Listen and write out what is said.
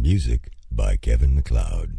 Music by Kevin McLeod.